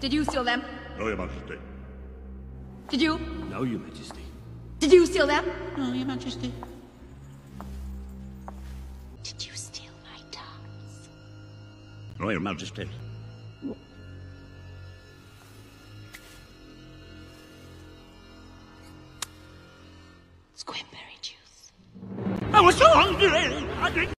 Did you steal them? No, Your Majesty. Did you? No, Your Majesty. Did you steal them? No, Your Majesty. Did you steal my tarts? No, Your Majesty. Squimberry juice. I was so hungry. I drink